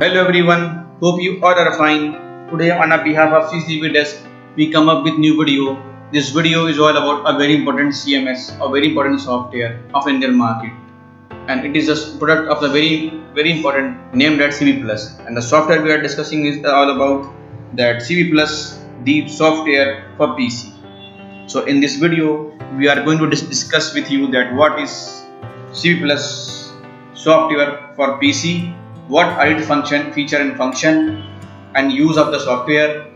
Hello everyone, hope you all are fine. Today on behalf of CCTV Desk, we come up with new video. This video is all about a very important CMS, a very important software of Indian market. And it is a product of the very, very important named as CP Plus. And the software we are discussing is all about that CP Plus, the software for PC. So in this video, we are going to dis discuss with you that what is CP Plus software for PC what are its function, feature and function and use of the software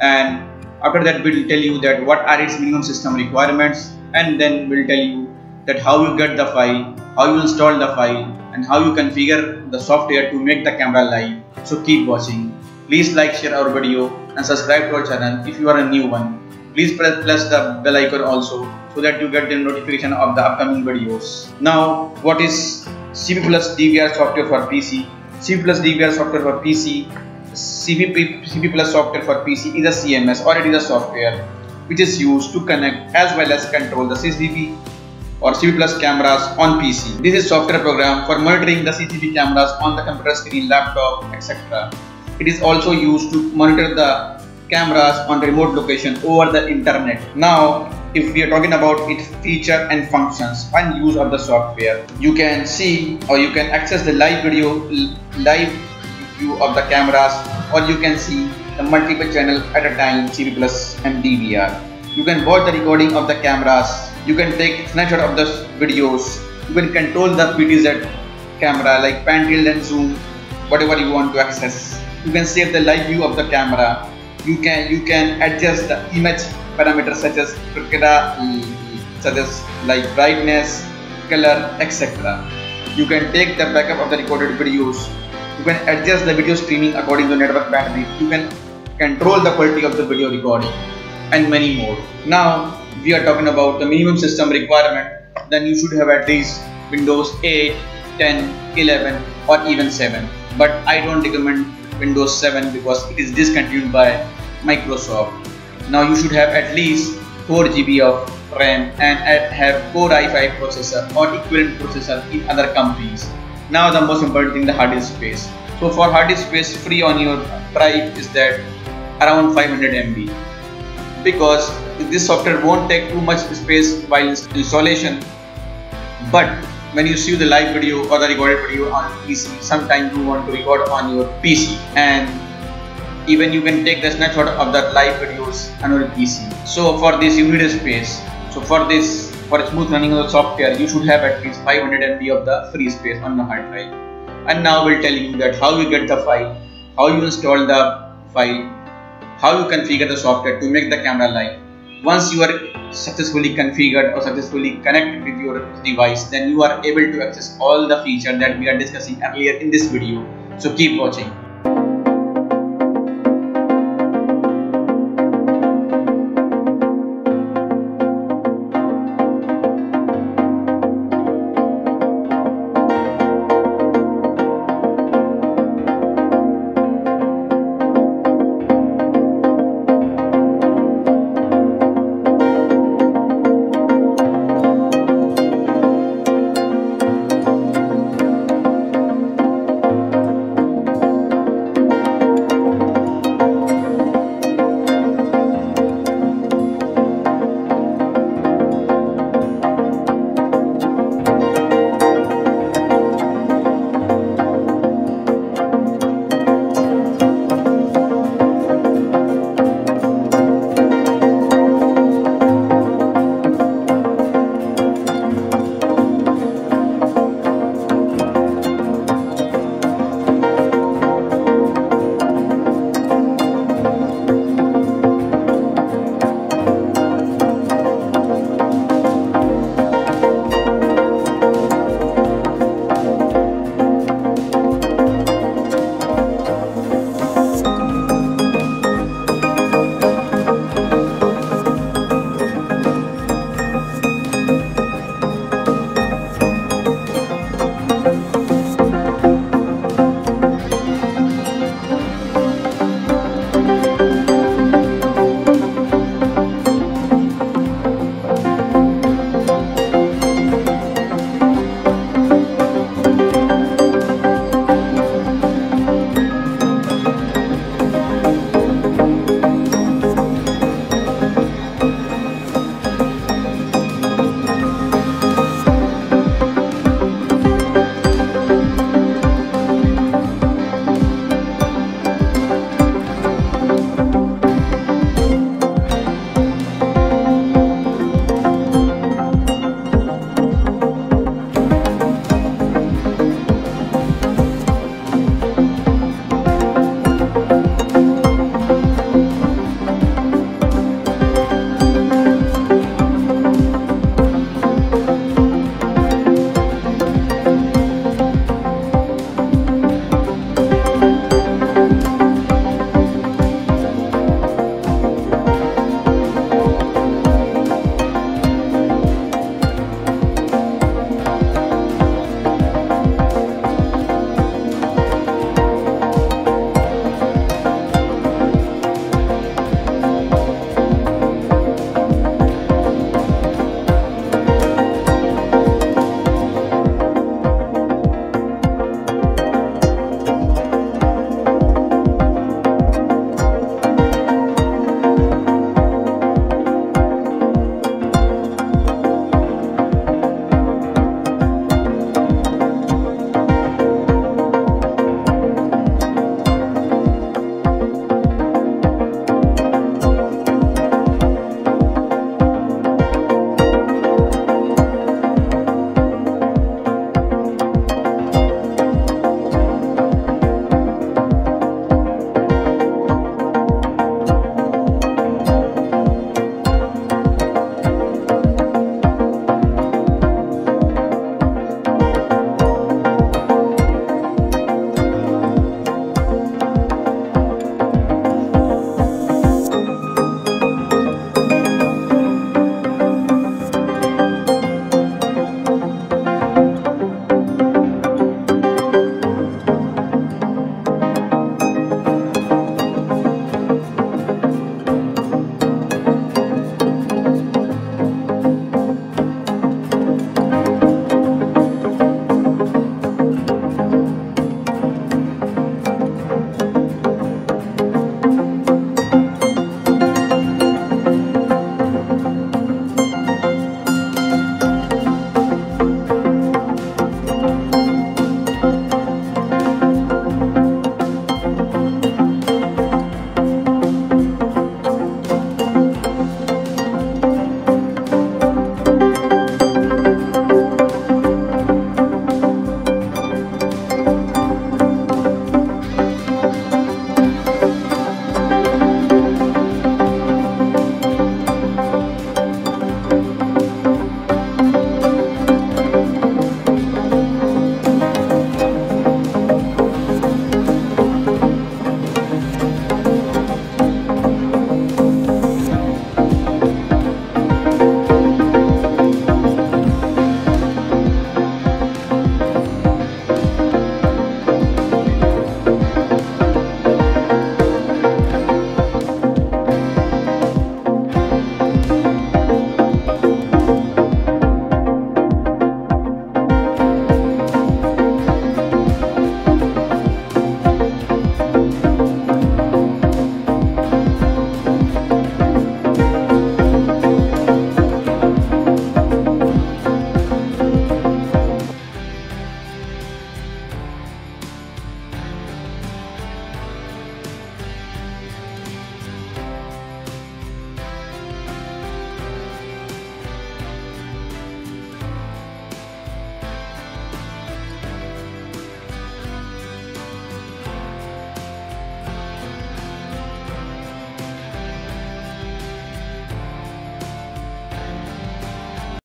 and after that we'll tell you that what are its minimum system requirements and then we'll tell you that how you get the file, how you install the file and how you configure the software to make the camera live. So keep watching. Please like, share our video and subscribe to our channel if you are a new one. Please press, press the bell icon also so that you get the notification of the upcoming videos. Now what is CP Plus DVR software for PC? Plus DVR software for PC, CP Plus software for PC is a CMS or it is a software which is used to connect as well as control the CCTV or CP Plus cameras on PC. This is software program for monitoring the CCTV cameras on the computer screen, laptop, etc. It is also used to monitor the cameras on remote location over the internet. Now, if we are talking about its feature and functions and use of the software, you can see or you can access the live video, live view of the cameras or you can see the multiple channel at a time CP plus and DVR. You can watch the recording of the cameras, you can take snapshot of the videos, you can control the PTZ camera like pan, tilt and zoom, whatever you want to access. You can save the live view of the camera you can you can adjust the image parameters such as mm, such as like brightness color etc you can take the backup of the recorded videos. You can adjust the video streaming according to network bandwidth. You can control the quality of the video recording and many more. Now we are talking about the minimum system requirement. Then you should have at least windows 8 10 11 or even 7 but i don't recommend Windows 7 because it is discontinued by Microsoft. Now you should have at least 4 GB of RAM and have Core i5 processor or equivalent processor in other companies. Now the most important thing the hard disk space. So for hard disk space free on your drive is that around 500 MB because this software won't take too much space while installation but when you see the live video or the recorded video on PC sometimes you want to record on your PC and even you can take the snapshot of the live videos on your PC. So for this you need a space. So for this, for smooth running of the software, you should have at least 500 MB of the free space on the hard drive. And now we'll tell you that how you get the file, how you install the file, how you configure the software to make the camera live. Once you are successfully configured or successfully connected with your device, then you are able to access all the features that we are discussing earlier in this video. So keep watching.